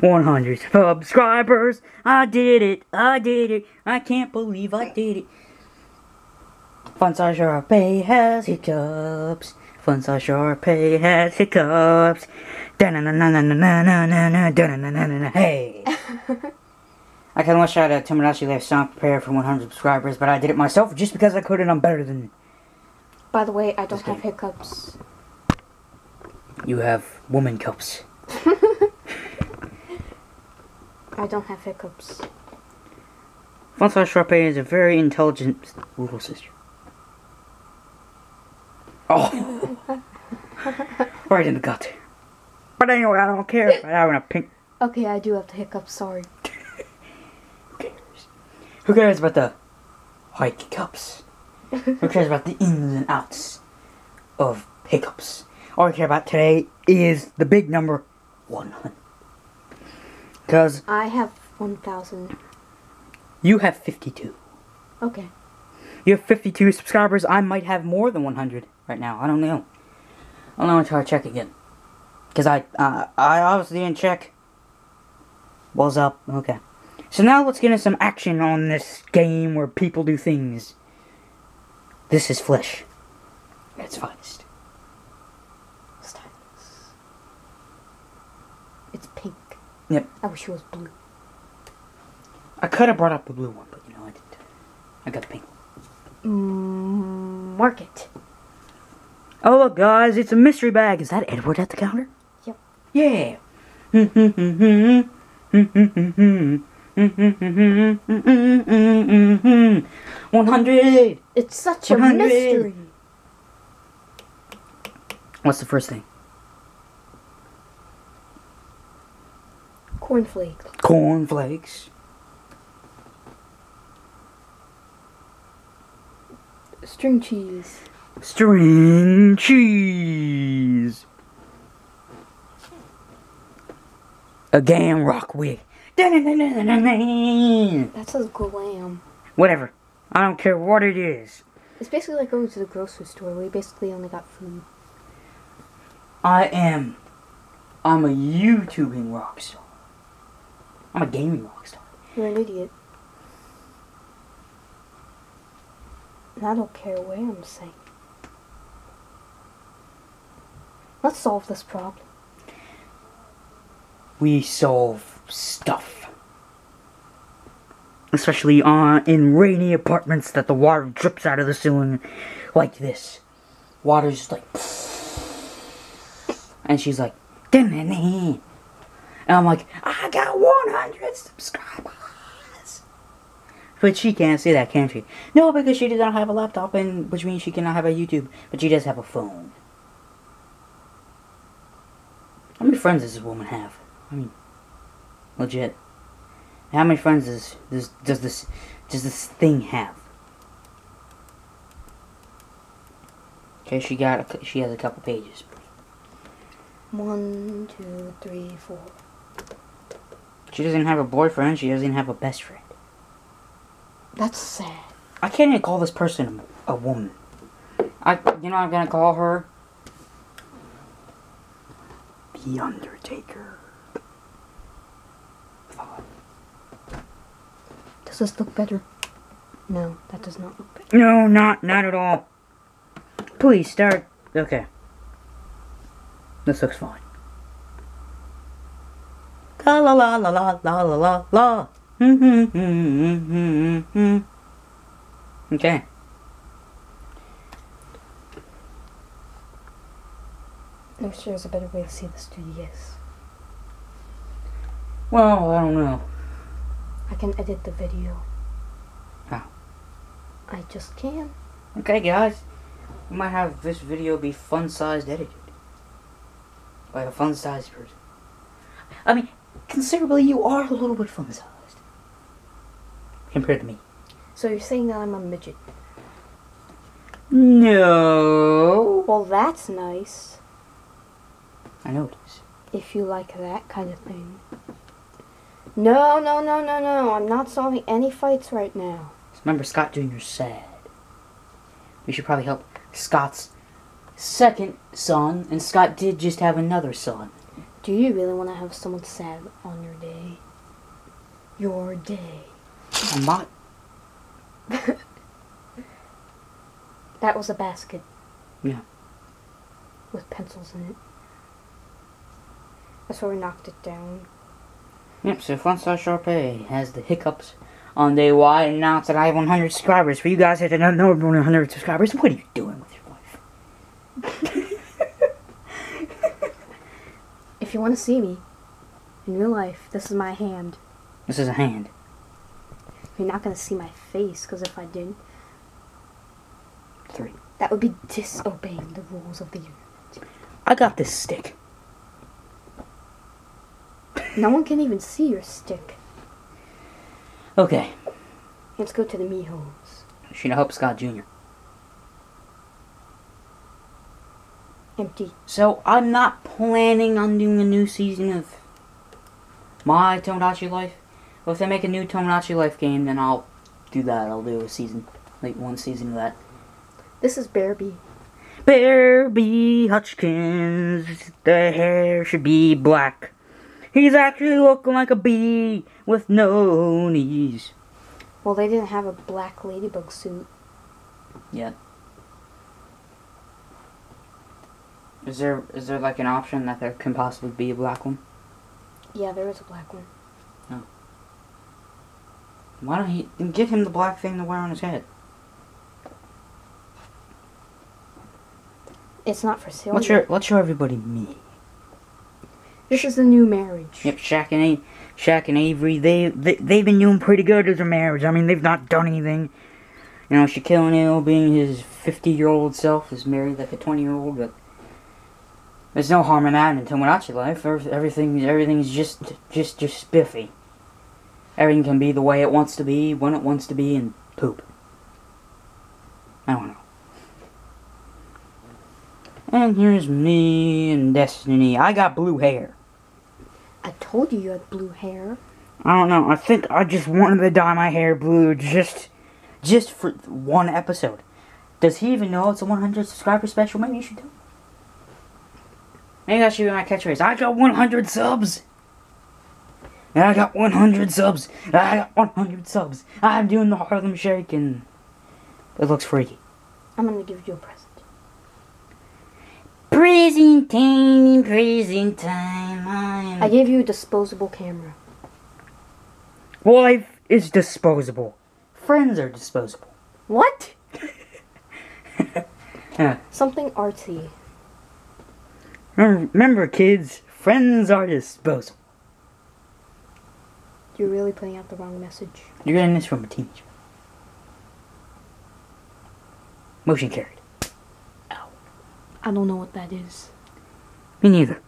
One hundred subscribers. I did it. I did it. I can't believe I did it. Fun size Sharpay has hiccups. Fun size Sharpay has hiccups. Hey. I kind of wish I had a Tomodachi Life song prepared for 100 subscribers, but I did it myself just because I could and I'm better than By the way, I don't have hiccups. you have woman cups. I don't have hiccups. Fun size Sharpay is a very intelligent little sister. Oh! right in the gut. But anyway, I don't care I have a pink. Okay, I do have the hiccups, sorry. Who cares? Who cares about the white cups? Who cares about the ins and outs of hiccups? All I care about today is the big number 100. Because I have 1,000. you have 52. Okay. You have 52 subscribers. I might have more than 100 right now. I don't know. I don't know until I check again. Because I, uh, I obviously didn't check. Was up. Okay. So now let's get into some action on this game where people do things. This is Flesh. At its finest. Stylus. It's pink. Yep. I wish it was blue. I could have brought up the blue one, but you know, I didn't. I got the pink one. Mm, market. Oh, look, guys, it's a mystery bag. Is that Edward at the counter? Yep. Yeah. One hundred. It's such a 100. mystery. What's the first thing? Cornflake. Cornflakes. String cheese. String cheese. A gam rock wig. That says glam. Whatever. I don't care what it is. It's basically like going to the grocery store. We basically only got food. I am. I'm a YouTubing rock star. I'm a gaming rock star. You're an idiot. And I don't care what I'm saying. Let's solve this problem. We solve stuff. Especially on in rainy apartments that the water drips out of the ceiling like this. Water's just like and she's like and I'm like, I got 100 subscribers. But she can't see that, can she? No, because she does not have a laptop, and which means she cannot have a YouTube, but she does have a phone. How many friends does this woman have? I mean, legit. How many friends does this does this does this thing have? Okay, she got a, she has a couple pages. One, two, three, four. She doesn't have a boyfriend. She doesn't have a best friend. That's sad. I can't even call this person a, a woman. I you know I'm gonna call her the Undertaker. Thought. Does this look better? No, that does not look better. No, not not at all. Please start. Okay. This looks fine. La la la la la la la la la. Okay. No, sure there's a better way to see the studios. Well, I don't know. I can edit the video. How? I just can. Okay, guys. We might have this video be fun-sized edited. By a fun-sized person. I mean, considerably you are a little bit fun-sized. Compared to me. So you're saying that I'm a midget? No. Well, that's nice. I know it is. If you like that kind of thing. No, no, no, no, no. I'm not solving any fights right now. Remember, Scott Jr.'s sad. We should probably help Scott's second son, and Scott did just have another son. Do you really want to have someone sad on your day? Your day. I'm not. That was a basket. Yeah. With pencils in it. That's where we knocked it down. Yep, so Funstar Sharpay has the hiccups on day Y and announced that I have 100 subscribers. For you guys that don't know 100 subscribers, what are you doing with your life? If you want to see me in real life, this is my hand. This is a hand. You're not going to see my face, because if I did, Three. that would be disobeying the rules of the universe. I got this stick. No one can even see your stick. Okay. Let's go to the Mihos. Should help Scott Jr. Empty. So I'm not planning on doing a new season of my Tomodachi Life. But if they make a new Tomodachi Life game, then I'll do that. I'll do a season, like one season of that. This is Bearby. Bearby Hutchkins, the hair should be black. He's actually looking like a bee with no knees. Well, they didn't have a black ladybug suit. Yeah. Is there is there like an option that there can possibly be a black one? Yeah, there is a black one. Oh. Why don't he then get him the black thing to wear on his head? It's not for sale. Let's yet. show let's show everybody me. This is the new marriage. Yep, Shaq and A- Shaq and Avery, they, they they've been doing pretty good as a marriage. I mean, they've not done anything. You know, Shaquille O'Neal, being his fifty-year-old self, is married like a twenty-year-old, but there's no harm in that in Tomodachi life. Ev- Everything everything's just just just spiffy. Everything can be the way it wants to be, when it wants to be, and poop. I don't know. And here's me and Destiny. I got blue hair. I told you you had blue hair. I don't know. I think I just wanted to dye my hair blue just just for one episode. Does he even know it's a 100 subscriber special? Maybe you should do it. Maybe that should be my catchphrase. I got 100 subs. And I got 100 subs. I got 100 subs. I'm doing the Harlem Shake and it looks freaky. I'm gonna give you a present. Present time, present time. I'm... I gave you a disposable camera. Life is disposable. Friends are disposable. What? Yeah. Something artsy. Remember, remember, kids, friends are disposable. You're really putting out the wrong message. You're getting this from a teenager. Motion carried. I don't know what that is. Me neither.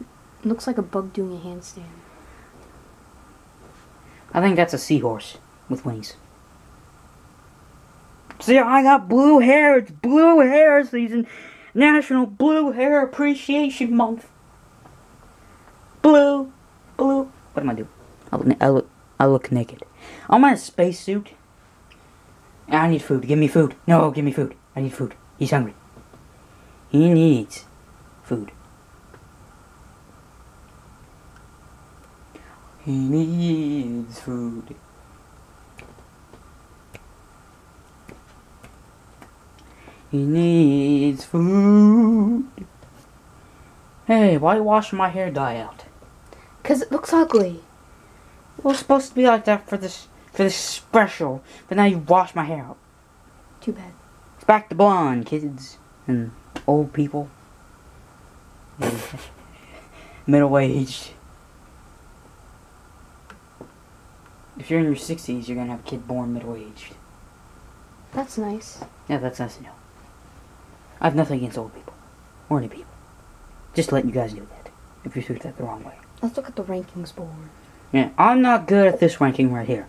It looks like a bug doing a handstand. I think that's a seahorse with wings. See, I got blue hair. It's blue hair season. National Blue Hair Appreciation Month. Blue, blue. What am I doing? I look, I look, I look naked. I'm in a spacesuit. I need food. Give me food. No, give me food. I need food. He's hungry. He needs food. He needs food. He needs food. Hey, why you washing my hair dye out? Cause it looks ugly. Well, it's supposed to be like that for this for this special, but now you wash my hair out. Too bad. It's back to blonde, kids and old people, middle aged. If you're in your sixties, you're gonna have a kid born middle aged. That's nice. Yeah, that's nice to know. I have nothing against old people or any people. Just letting you guys know that if you took that the wrong way. Let's look at the rankings board. Yeah, I'm not good at this ranking right here.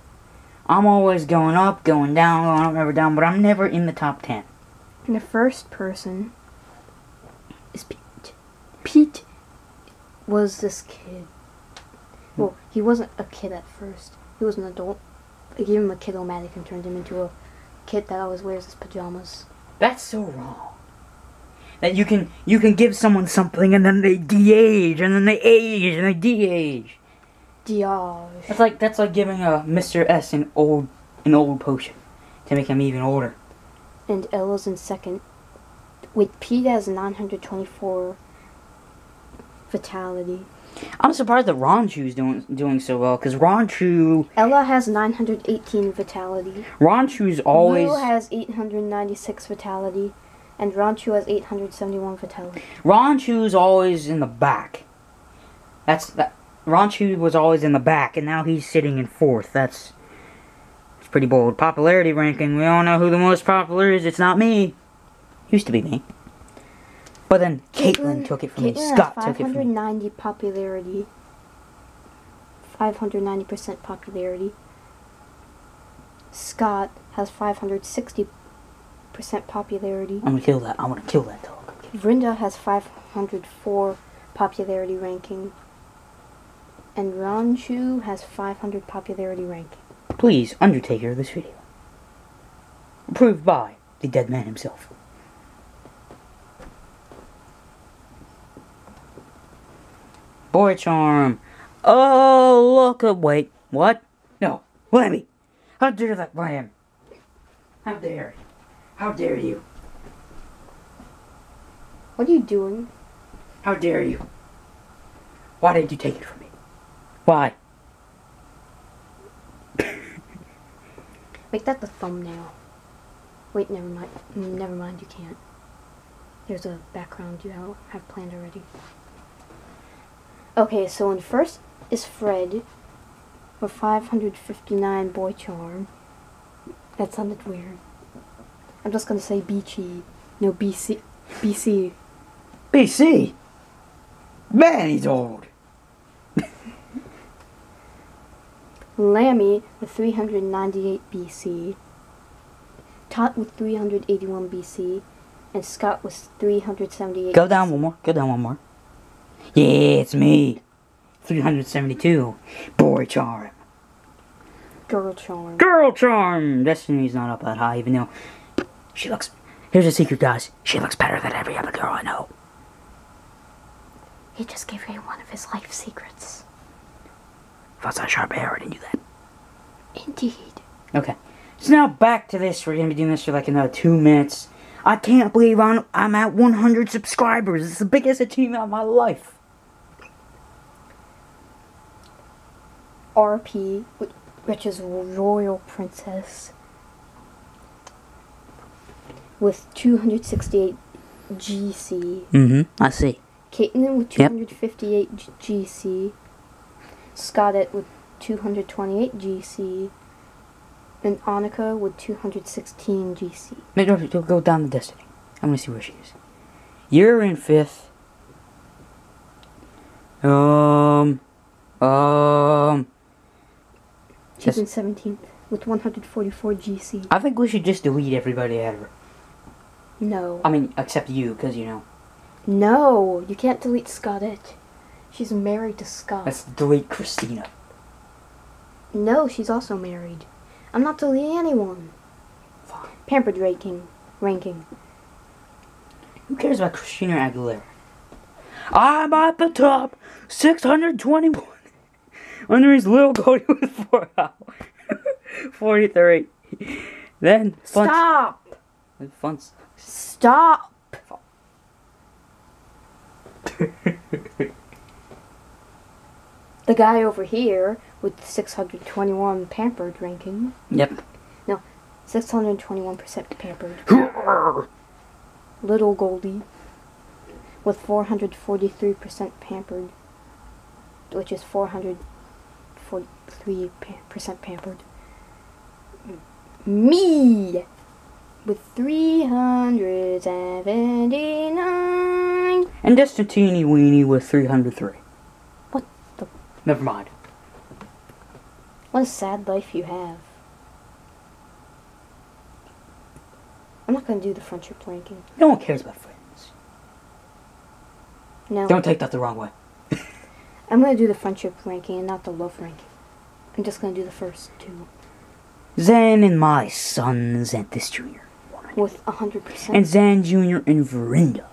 I'm always going up, going down, going up, never down, but I'm never in the top ten. And the first person is Pete. Pete was this kid. Hmm. Well, he wasn't a kid at first. He was an adult. I gave him a kid-o-matic and turned him into a kid that always wears his pajamas. That's so wrong. that you can you can give someone something and then they de-age and then they age and they de-age. Diage. That's like that's like giving a Mr. S an old an old potion to make him even older. And Ella's in second. Wait, Pete has 924 vitality. I'm surprised that Ronchu's doing doing so well because Ronchu Ella has 918 vitality. Ronchu's always Will has 896 vitality. And Ronchu has 871 vitality. Ronchu's always in the back. That's that. Ronchu was always in the back, and now he's sitting in fourth. That's it's pretty bold. Popularity ranking. We all know who the most popular is. It's not me. Used to be me. But then Caitlyn, took it from me. Scott took it from me. 590 popularity. 590% popularity. Scott has 560% popularity. I'm gonna kill that. I'm gonna kill that dog. Vrinda has 504 popularity ranking. And Ranchu has 500 popularity ranking. Please, Undertaker, this video. Approved by the dead man himself. Boy charm. Oh, look at wait. What? No, Lemmy. How dare that lamb? How dare? How dare you? What are you doing? How dare you? Why did you take it from me? Why? Make that the thumbnail. Wait, never mind. Never mind, you can't. There's a background you have planned already. Okay, so in first is Fred with 559 boy charm. That sounded weird. I'm just gonna say Beachy. No, BC. BC. BC. Man, he's old. Lammy with 398 BC. Tot with 381 BC. And Scott with 378 Go down one more. Go down one more. Yeah, it's me. 372. Boy charm. Girl charm. Girl charm. Destiny's not up that high, even though she looks. Here's a secret, guys. She looks better than every other girl I know. He just gave away one of his life secrets. If I saw sharp I didn't do that. Indeed. Okay. So now back to this. We're gonna be doing this for like another two minutes. I can't believe I'm I'm at 100 subscribers. It's the biggest achievement of my life. RP, which is Royal Princess, with 268 GC. Mm-hmm. I see. Caitlin with 258 yep. GC. Scottet with 228 GC. And Annika with 216 GC. Wait, no, no, go down the Destiny. I'm gonna see where she is. You're in fifth. Um. Uh. 2017 with 144 GC. I think we should just delete everybody ever. No. I mean, except you, because you know. No, you can't delete Scott It. She's married to Scott. Let's delete Christina. No, she's also married. I'm not deleting anyone. Fine. Pampered ranking. Ranking. Who cares about Christina Aguilera? I'm at the top, 621. Under his little Cody with four out. 43. Then, fun. Stop! Fun. Stop! The guy over here with 621 pampered ranking. Yep. 621% pampered. Little Goldie with 443% pampered, which is 443% pampered. Me with 379. And just a teeny weeny with 303. What the? Never mind. What a sad life you have. I'm not gonna do the friendship ranking. No one cares about friends. No. Don't take that the wrong way. I'm gonna do the friendship ranking and not the love ranking. I'm just gonna do the first two Zen and my son, Xanthus Jr. with 100%. And Xan Jr. and Verinda.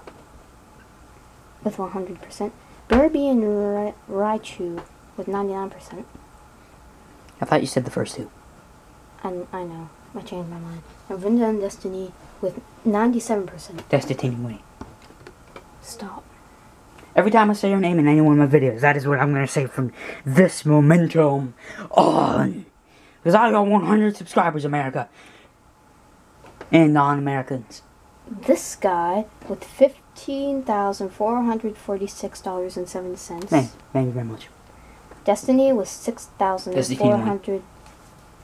with 100%. Burby and Ra- Raichu with 99%. I thought you said the first two. And I know, I changed my mind. And Vrinda and Destiny with 97%. That's team winning. Stop. Every time I say your name in any one of my videos, that is what I'm going to say from this momentum on. Because I got 100 subscribers, America. And non-Americans. This guy with $15,446.07. Thank, thank you very much. Destiny was six That's thousand the four team hundred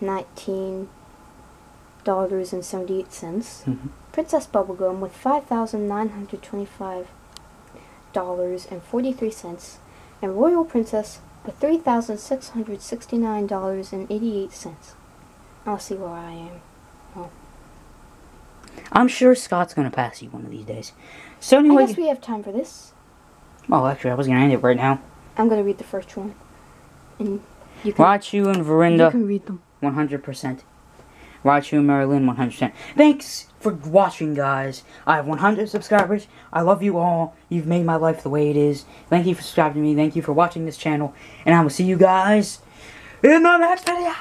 nineteen dollars and seventy eight cents. Mhm. Princess Bubblegum with five thousand nine hundred twenty five dollars and forty three cents, and Royal Princess with three thousand six hundred sixty nine dollars and eighty eight cents. I'll see where I am. I'm sure Scott's going to pass you one of these days. So I guess we have time for this. well, actually, I was going to end it right now. I'm gonna read the first one, and you can Raichu and you Verinda, can read them. 100%. Raichu and Marilyn, 100%. Thanks for watching, guys. I have 100 subscribers. I love you all. You've made my life the way it is. Thank you for subscribing to me. Thank you for watching this channel. And I will see you guys in the next video.